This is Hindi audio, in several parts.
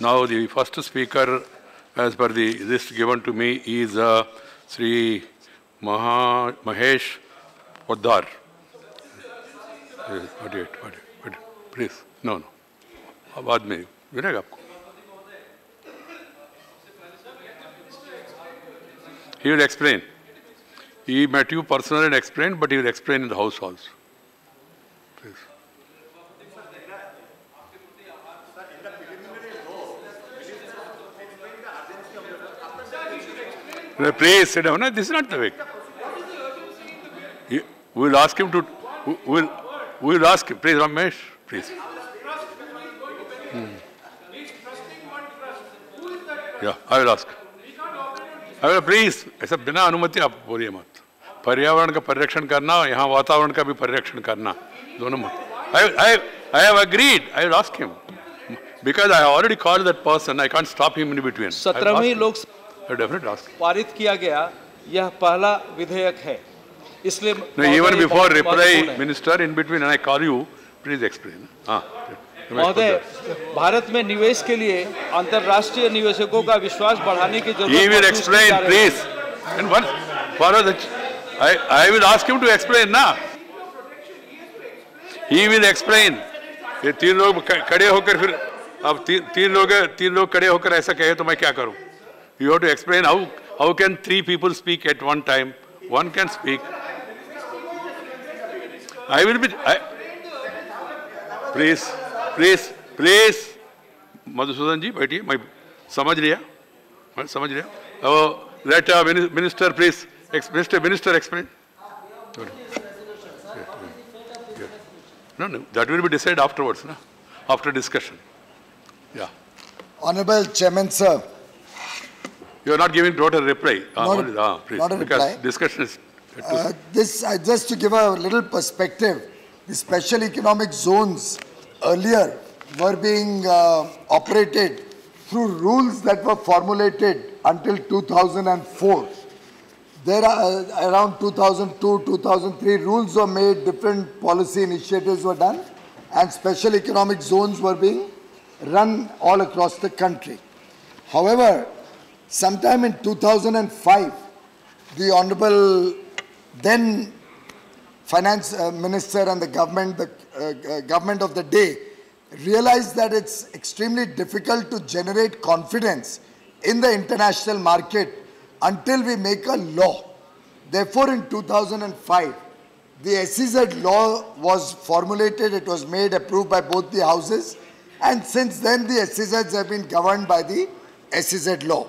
Now the first speaker, as per the list given to me, is uh, Sri Maha, Mahesh Poddar. What it, what it, what it, please, no, no. बाद में मिलेगा आपको He will explain. He met you personally and explained, but he will explain in the house also. Please sit down. No, this is not the way. We will ask him to. We will. We will ask him. Please, Ramesh. Please. Hmm. Yeah, I will ask. I will please. ऐसा बिना अनुमति आप बोलिए मत पर्यावरण का परिरक्षण करना यहाँ वातावरण का भी परिरक्षण करना दोनों मत have agreed. I will ask him. Because I already called that person, I can't stop him in between. I will ask सत्रहवीं him. पारित किया गया यह पहला विधेयक है। इसलिए no, even before reply, minister, in between, I call you, please ah, महोदय भारत में निवेश के लिए अंतरराष्ट्रीय निवेशकों का विश्वास बढ़ाने की ज़रूरत I will ask him to explain now. He will explain. ये तीन लोग खड़े होकर फिर अब तीन लोग तीन लोग खड़े होकर ऐसा कहे तो मैं क्या करूँ? You have to explain how how can three people speak at one time? One can speak. I will be. I, please, please, please. Madhusudan जी बैठिए मैं समझ लिया मैं समझ लिया अब let minister please minister minister explain No, no, that will be decided afterwards, no? after discussion. Yeah. Honorable Chairman, sir, You are not giving total reply. Ah, Not a- only- ah, please, not a because reply. discussion is. uh, this, uh, just to give a little perspective, the special economic zones earlier were being uh, operated through rules that were formulated until 2004. There are uh, around 2002, 2003 rules were made, different policy initiatives were done, and special economic zones were being run all across the country. However, sometime in 2005, the Honorable then Finance uh, Minister and the government, the uh, uh, government of the day, realized that it's extremely difficult to generate confidence in the international market until we make a law. Therefore, in 2005, the SEZ law was formulated, it was made, approved by both the houses, and since then the SEZs have been governed by the SEZ law.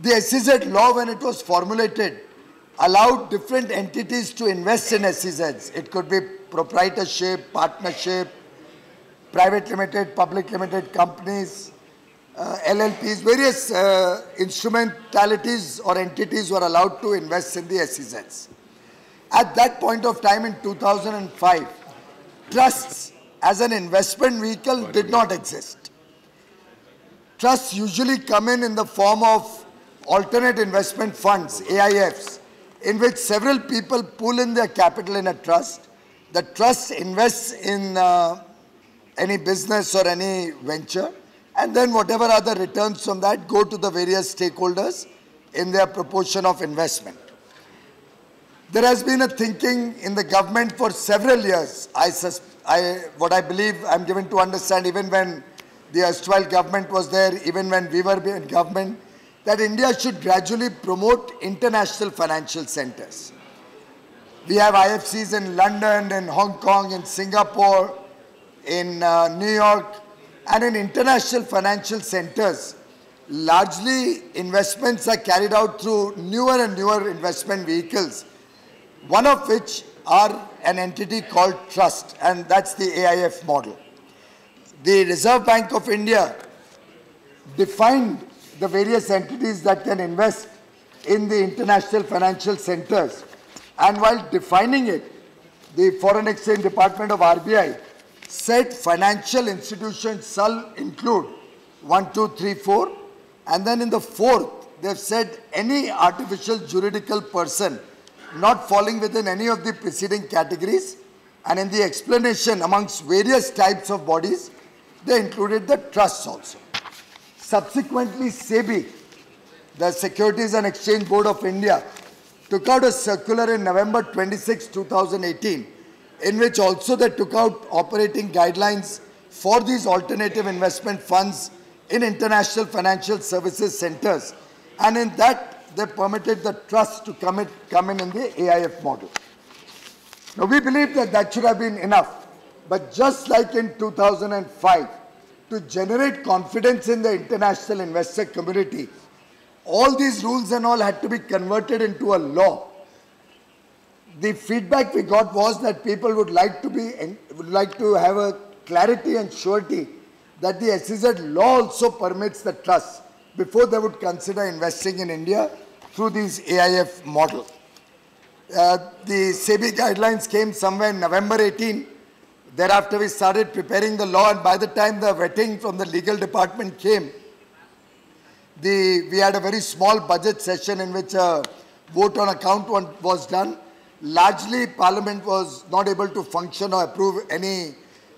The SEZ law, when it was formulated, allowed different entities to invest in SEZs. It could be proprietorship, partnership, private limited, public limited companies, uh, LLPs, various uh, instrumentalities or entities were allowed to invest in the SEZs. At that point of time in 2005, trusts as an investment vehicle did not exist. Trusts usually come in in the form of alternate investment funds, AIFs, in which several people pool in their capital in a trust. The trust invests in uh, any business or any venture, and then whatever other returns from that go to the various stakeholders in their proportion of investment. There has been a thinking in the government for several years. I, I, what I believe I'm given to understand, even when the erstwhile government was there, even when we were in government, that India should gradually promote international financial centers. We have IFCs in London, in Hong Kong, in Singapore, in uh, New York, and in international financial centers. Largely, investments are carried out through newer and newer investment vehicles, one of which are an entity called trust, and that's the AIF model. The Reserve Bank of India defined the various entities that can invest in the international financial centers. And while defining it, the Foreign Exchange Department of RBI said financial institutions shall include one, two, three, four, and then in the fourth, they've said any artificial juridical person not falling within any of the preceding categories, and in the explanation amongst various types of bodies, they included the trusts also. Subsequently, SEBI, the Securities and Exchange Board of India, took out a circular in November 26, 2018, in which also they took out operating guidelines for these alternative investment funds in international financial services centers. And in that, they permitted the trust to come in, come in in the AIF model. Now, we believe that that should have been enough. But just like in 2005, to generate confidence in the international investor community, all these rules and all had to be converted into a law. The feedback we got was that people would like to be would like to have a clarity and surety that the SEZ law also permits the trust before they would consider investing in India through these AIF model. Uh, the SEBI guidelines came somewhere in November 18. Thereafter, we started preparing the law, and by the time the vetting from the legal department came, the, we had a very small budget session in which a vote on account was done. Largely, Parliament was not able to function or approve any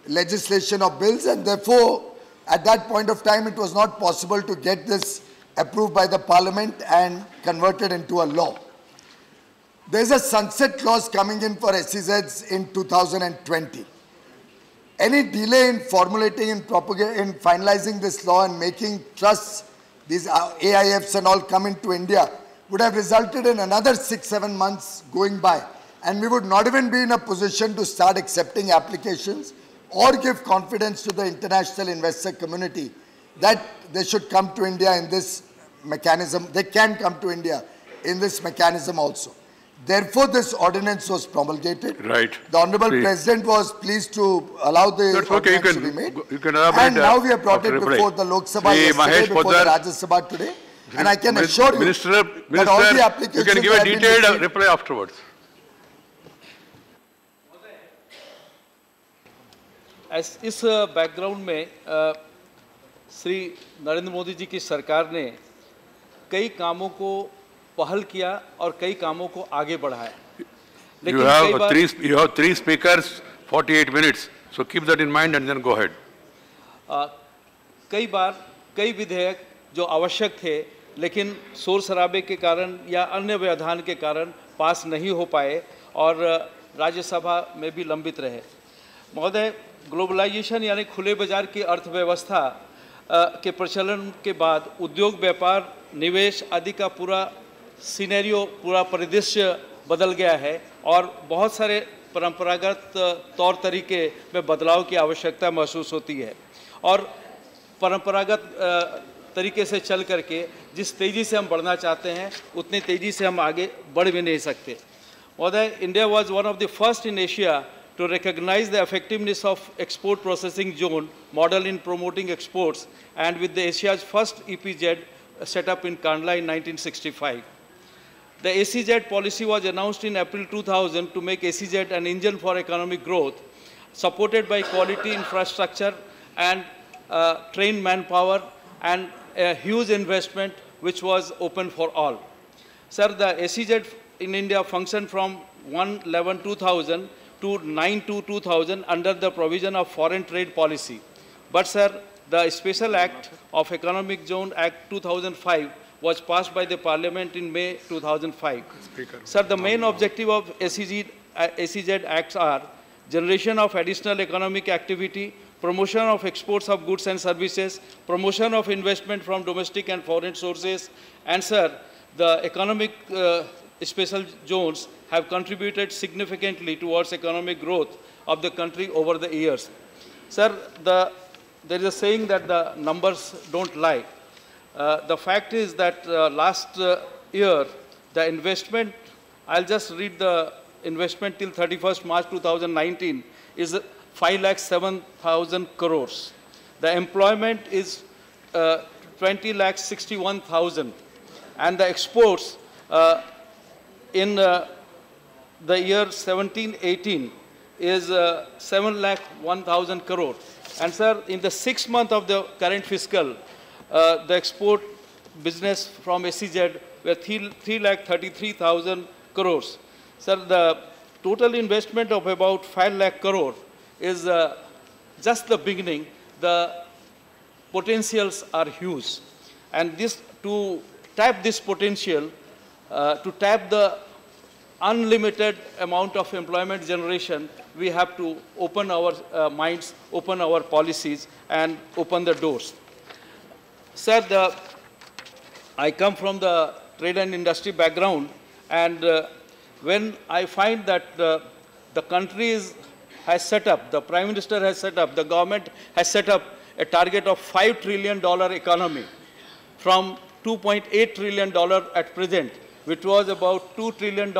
legislation or bills, and therefore, at that point of time, it was not possible to get this approved by the Parliament and converted into a law. There's a sunset clause coming in for SEZs in 2020. Any delay in formulating and in finalizing this law and making trusts, these uh, AIFs and all come into India, would have resulted in another six, seven months going by. And we would not even be in a position to start accepting applications or give confidence to the international investor community that they should come to India in this mechanism. They can come to India in this mechanism also. Therefore, this ordinance was promulgated. Right. The Honorable Please. President was pleased to allow the That's okay. You can, to be made. You can and now we have uh, brought it reply. before the Lok Sabha Shri yesterday, Mahesh before Poddar. the Rajya Sabha today. And I can assure you Minister, that Minister, all the applications you can give a detailed reply afterwards. ऐस- इस बैकग्राउंड में अ, श्री नरेंद्र मोदी जी की सरकार ने कई कामों को पहल किया और कई कामों को आगे बढ़ाया You कई have bar- three, you have three 48 minutes. So keep that in mind and then go ahead. कई बार कई विधेयक जो आवश्यक थे लेकिन शोर शराबे के कारण या अन्य व्यवधान के कारण पास नहीं हो पाए और राज्यसभा में भी लंबित रहे महोदय ग्लोबलाइजेशन यानी खुले बाज़ार की अर्थव्यवस्था के प्रचलन के बाद उद्योग व्यापार निवेश आदि का पूरा सिनेरियो पूरा परिदृश्य बदल गया है और बहुत सारे परंपरागत तौर तरीके में बदलाव की आवश्यकता महसूस होती है और परंपरागत तरीके से चल करके जिस तेज़ी से हम बढ़ना चाहते हैं, उतनी तेज़ी से हम आगे बढ़ भी नहीं सकते महोदय India was one of the first in Asia to recognize the effectiveness of export processing zone, model in promoting exports, and with the Asia's first EPZ set up in Kandla in 1965. The ACZ policy was announced in April 2000 to make ACZ an engine for economic growth, supported by quality infrastructure and uh, trained manpower and a huge investment which was open for all. Sir, the ACZ in India functioned from 1-11-2000 to 9-2-2000 under the provision of foreign trade policy. But sir, the Special Act of Economic Zone Act 2005 was passed by the Parliament in May 2005. Sir, the main objective of ACZ, uh, ACZ Acts are generation of additional economic activity, promotion of exports of goods and services, promotion of investment from domestic and foreign sources, and sir, the economic uh, special zones have contributed significantly towards economic growth of the country over the years. Sir, the, there is a saying that the numbers don't lie. Uh, the fact is that uh, last uh, year, the investment, I'll just read the investment till 31st March 2019, is 5 lakh 7,000 crores. The employment is uh, 20 lakh 61,000. And the exports uh, in uh, the year 17-18 is uh, 7 lakh 1,000 crore. And sir, in the sixth month of the current fiscal, uh, the export business from SEZ were 3, 3 lakh 33,000 crores. Sir, the total investment of about 5 lakh crore is uh, just the beginning. the potentials are huge. And this, to tap this potential, uh, to tap the unlimited amount of employment generation, we have to open our uh, minds, open our policies, and open the doors. Sir, the, I come from the trade and industry background, and uh, when I find that uh, the country is, has set up, the Prime Minister has set up, the government has set up a target of $5 trillion economy from $2.8 trillion at present, which was about $2 trillion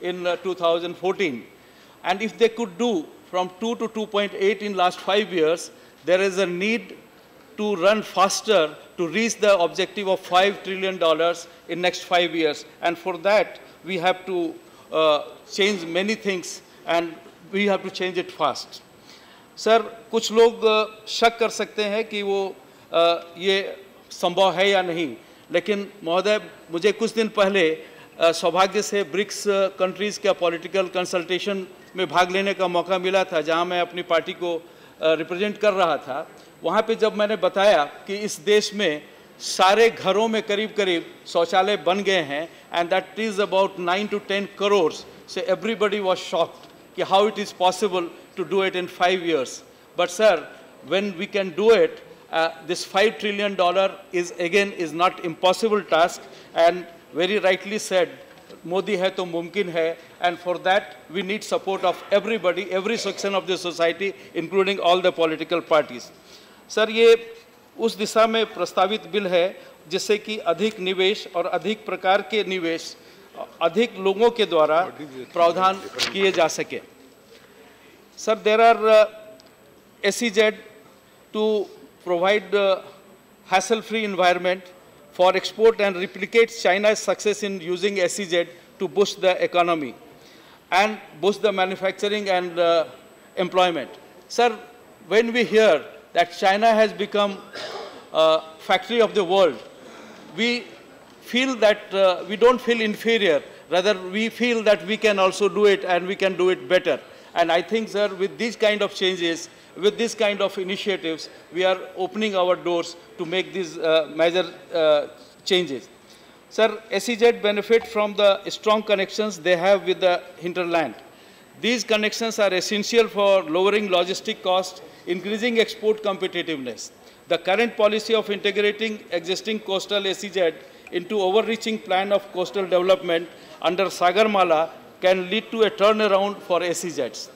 in uh, 2014. And if they could do from 2 to 2.8 in last five years, there is a need to run faster to reach the objective of $5 trillion in next five years. And for that, we have to uh, change many things and we have to change it fast. Sir कुछ लोग uh, शक कर सकते हैं कि वो uh, ये संभव है या नहीं लेकिन महोदय मुझे कुछ दिन पहले uh, सौभाग्य से ब्रिक्स कंट्रीज़ का पॉलिटिकल कंसल्टेशन में भाग लेने का मौका मिला था जहाँ मैं अपनी पार्टी को रिप्रेजेंट कर रहा था वहाँ पे जब मैंने बताया कि इस देश में सारे घरों में करीब करीब शौचालय बन गए हैं and that is about nine to ten crore से एवरीबडी वॉज़ शॉक्ड कि how it is possible to do it in five years. But sir, when we can do it, uh, this five trillion dollar is again is not impossible task and very rightly said, Modi hai to mumkin hai and for that we need support of everybody, every section of the society including all the political parties. Sir, ये उस दिशा में प्रस्तावित बिल है, जिससे कि अधिक निवेश और अधिक प्रकार के निवेश, अधिक लोगों के द्वारा प्रावधान किए जा सके। Sir there are S C Z to provide hassle free environment for export and replicate China success in using S C Z to boost the economy and boost the manufacturing and employment sir when we hear that China has become uh, factory of the world, we feel that uh, we don't feel inferior. Rather, we feel that we can also do it and we can do it better. And I think, sir, with these kind of changes, with this kind of initiatives, we are opening our doors to make these uh, major uh, changes. Sir, SEZ benefit from the strong connections they have with the hinterland. These connections are essential for lowering logistic costs, increasing export competitiveness. The current policy of integrating existing coastal SEZ into overreaching plan of coastal development under Sagarmala can lead to a turnaround for SEZs.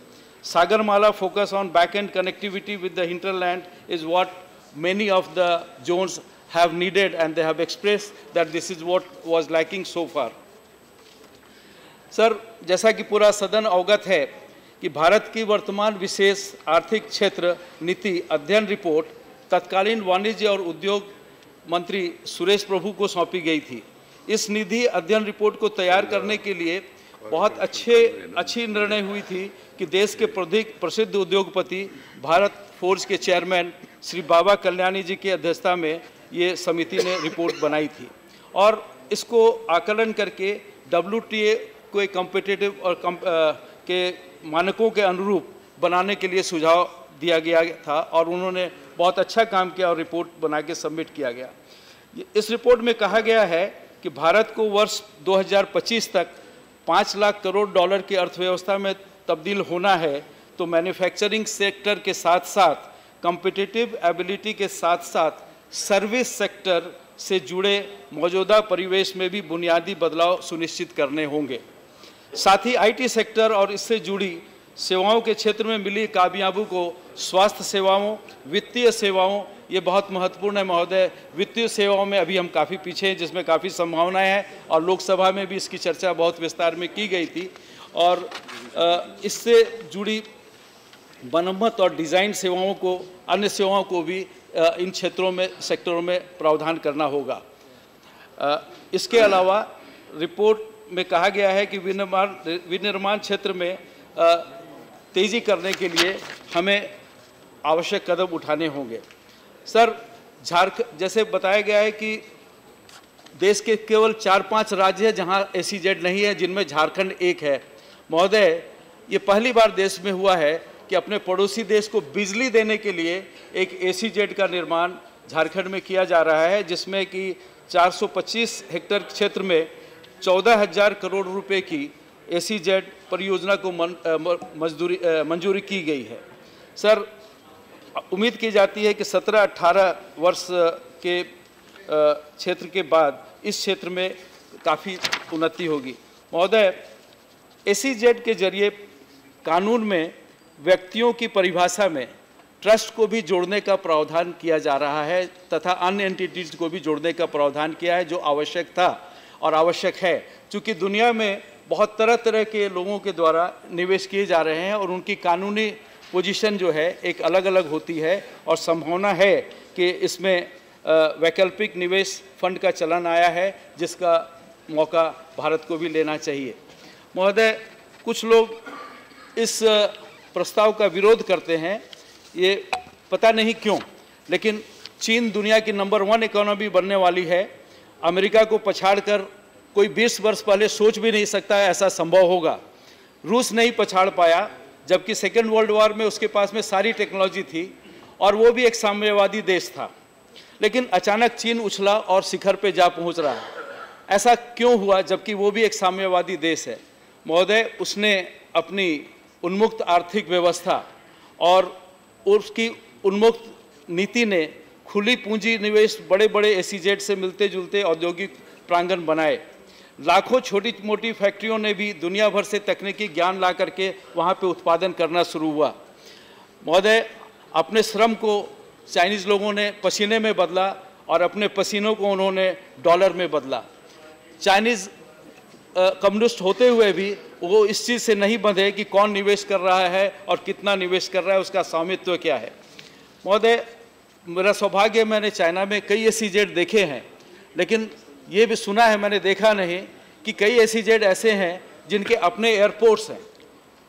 Sagarmala focus on back-end connectivity with the hinterland is what many of the zones have needed and they have expressed that this is what was lacking so far. Sir, जैसा कि पूरा सदन अवगत है कि भारत की वर्तमान विशेष आर्थिक क्षेत्र नीति अध्ययन रिपोर्ट तत्कालीन वाणिज्य और उद्योग मंत्री सुरेश प्रभु को सौंपी गई थी। इस निधि अध्ययन रिपोर्ट को तैयार करने के लिए बहुत अच्छे, अच्छी निर्णय हुई थी कि देश के प्रसिद्ध उद्योगपति, भारत फोर्स के चेयरमैन श्री बाबा कल्याणी जी की अध्यक्षता में ये समिति ने रिपोर्ट बनाई थी। और इसको आकलन करके डब्ल्यू को एक कम्पिटेटिव और कम, आ, के मानकों के अनुरूप बनाने के लिए सुझाव दिया गया था और उन्होंने बहुत अच्छा काम किया और रिपोर्ट बना के सबमिट किया गया। इस रिपोर्ट में कहा गया है कि भारत को वर्ष 2025 तक पाँच लाख करोड़ डॉलर की अर्थव्यवस्था में तब्दील होना है तो मैन्युफैक्चरिंग सेक्टर के साथ साथ कम्पिटिटिव एबिलिटी के साथ साथ सर्विस सेक्टर से जुड़े मौजूदा परिवेश में भी बुनियादी बदलाव सुनिश्चित करने होंगे। साथ ही आईटी सेक्टर और इससे जुड़ी सेवाओं के क्षेत्र में मिली कामयाबी को स्वास्थ्य सेवाओं, वित्तीय सेवाओं, ये बहुत महत्वपूर्ण है महोदय। वित्तीय सेवाओं में अभी हम काफ़ी पीछे हैं, जिसमें काफ़ी संभावनाएँ हैं और लोकसभा में भी इसकी चर्चा बहुत विस्तार में की गई थी। और इससे जुड़ी बनमत और डिज़ाइन सेवाओं को, अन्य सेवाओं को भी इन क्षेत्रों में, सेक्टरों में प्रावधान करना होगा। इसके अलावा रिपोर्ट में कहा गया है कि विनिर्माण विनिर्माण क्षेत्र में तेज़ी करने के लिए हमें आवश्यक कदम उठाने होंगे। सर झारखंड जैसे बताया गया है कि देश के केवल चार पाँच राज्य हैं जहाँ एस नहीं है, जिनमें झारखंड एक है। महोदय, ये पहली बार देश में हुआ है कि अपने पड़ोसी देश को बिजली देने के लिए एक जेड का निर्माण झारखंड में किया जा रहा है, जिसमें कि 425 हेक्टेयर क्षेत्र में 14,000 करोड़ रुपए की एसी जेड परियोजना को मजदूरी मंजूरी की गई है। सर उम्मीद की जाती है कि 17-18 वर्ष के क्षेत्र के बाद इस क्षेत्र में काफ़ी उन्नति होगी। महोदय एसी जेड के ज़रिए कानून में व्यक्तियों की परिभाषा में ट्रस्ट को भी जोड़ने का प्रावधान किया जा रहा है तथा अन्य एंटिटीज को भी जोड़ने का प्रावधान किया है जो आवश्यक था। और आवश्यक है, क्योंकि दुनिया में बहुत तरह तरह के लोगों के द्वारा निवेश किए जा रहे हैं और उनकी कानूनी पोजीशन जो है एक अलग अलग होती है और संभावना है कि इसमें वैकल्पिक निवेश फंड का चलन आया है, जिसका मौका भारत को भी लेना चाहिए। महोदय, कुछ लोग इस प्रस्ताव का विरोध करते हैं, ये पता नहीं क्यों, लेकिन चीन दुनिया की नंबर वन इकोनॉमी बनने वाली है। अमेरिका को पछाड़कर कोई 20 वर्ष पहले सोच भी नहीं सकता ऐसा संभव होगा। रूस नहीं पछाड़ पाया, जबकि सेकेंड वर्ल्ड वॉर में उसके पास में सारी टेक्नोलॉजी थी और वो भी एक साम्यवादी देश था। लेकिन अचानक चीन उछला और शिखर पे जा पहुँच रहा। है ऐसा क्यों हुआ, जबकि वो भी एक साम्यवादी देश है? महोदय, उसने अपनी उन्मुक्त आर्थिक व्यवस्था और उसकी उन्मुक्त नीति ने खुली पूंजी निवेश बड़े बड़े एसीजेड से मिलते जुलते औद्योगिक प्रांगण बनाए। लाखों छोटी मोटी फैक्ट्रियों ने भी दुनिया भर से तकनीकी ज्ञान ला करके वहाँ पे उत्पादन करना शुरू हुआ। महोदय, अपने श्रम को चाइनीज़ लोगों ने पसीने में बदला और अपने पसीनों को उन्होंने डॉलर में बदला। चाइनीज़ कम्युनिस्ट होते हुए भी वो इस चीज़ से नहीं बंधे कि कौन निवेश कर रहा है और कितना निवेश कर रहा है, उसका स्वामित्व क्या है। महोदय मेरा सौभाग्य मैंने चाइना में कई ऐसी जेड देखे हैं लेकिन ये भी सुना है मैंने देखा नहीं कि कई ऐसी जेड ऐसे हैं जिनके अपने एयरपोर्ट्स हैं।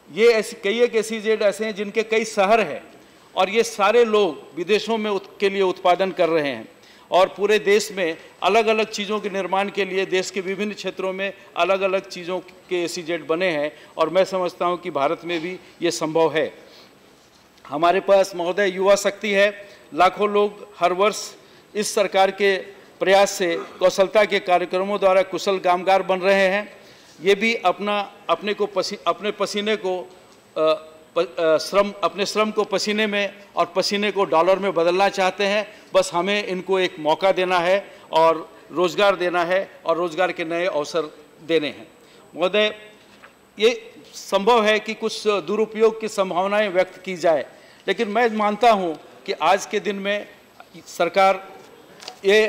ये ऐसी कई एक ऐसी जेड ऐसे हैं जिनके कई शहर हैं और ये सारे लोग विदेशों में उत, के लिए उत्पादन कर रहे हैं और पूरे देश में अलग अलग चीज़ों के निर्माण के लिए देश के विभिन्न क्षेत्रों में अलग अलग चीज़ों के एसी जेड बने हैं और मैं समझता हूँ कि भारत में भी ये संभव है। हमारे पास महोदय युवा शक्ति है लाखों लोग हर वर्ष इस सरकार के प्रयास से कौशलता के कार्यक्रमों द्वारा कुशल कामगार बन रहे हैं। ये भी अपना अपने को पसी अपने पसीने को अ, श्रम अपने श्रम को पसीने में और पसीने को डॉलर में बदलना चाहते हैं। बस हमें इनको एक मौका देना है और रोज़गार देना है और रोज़गार के नए अवसर देने हैं। महोदय ये संभव है कि कुछ दुरुपयोग की संभावनाएँ व्यक्त की जाए लेकिन मैं मानता हूँ कि आज के दिन में सरकार ये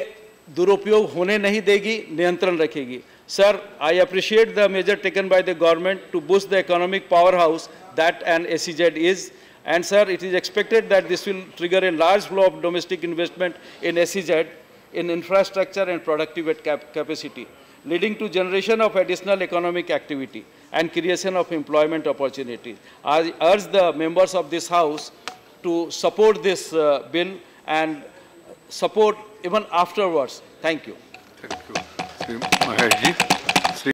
दुरुपयोग होने नहीं देगी, नियंत्रण रखेगी। Sir I appreciate the measure taken by the government to boost the economic power house that an A C Z is and sir it is expected that this will trigger a large flow of domestic investment in A C Z in infrastructure and productive capacity leading to generation of additional economic activity and creation of employment opportunities I urge the members of this house to support this uh, bill and support even afterwards. Thank you. Thank you.